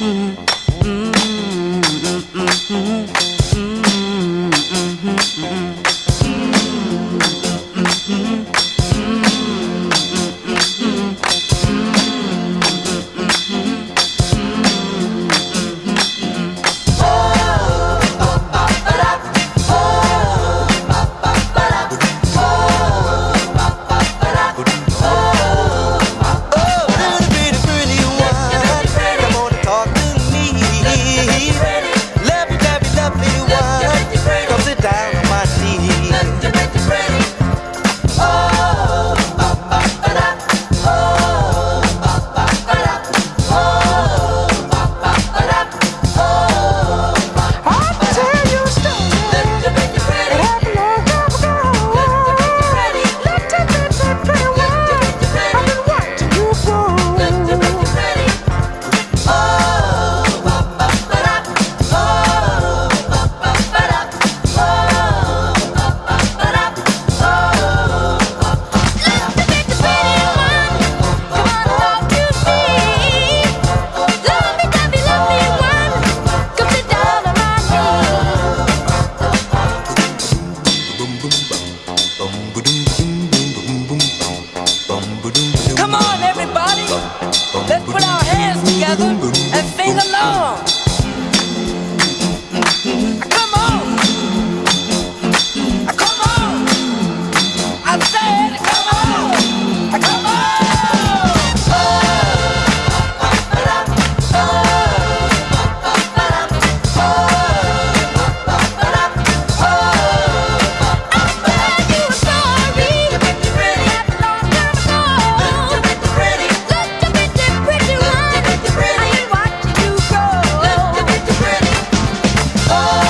うんうん。together. Oh.